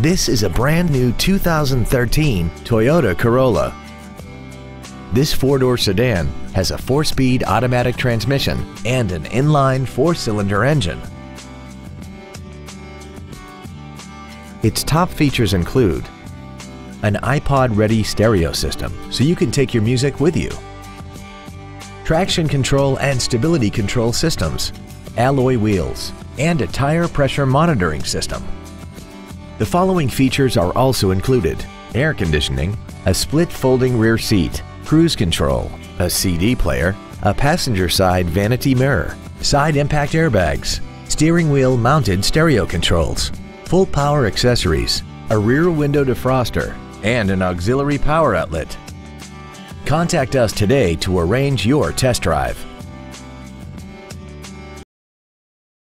This is a brand new 2013 Toyota Corolla. This four-door sedan has a four-speed automatic transmission and an inline four-cylinder engine. Its top features include an iPod-ready stereo system so you can take your music with you, traction control and stability control systems, alloy wheels, and a tire pressure monitoring system. The following features are also included. Air conditioning, a split folding rear seat, cruise control, a CD player, a passenger side vanity mirror, side impact airbags, steering wheel mounted stereo controls, full power accessories, a rear window defroster, and an auxiliary power outlet. Contact us today to arrange your test drive.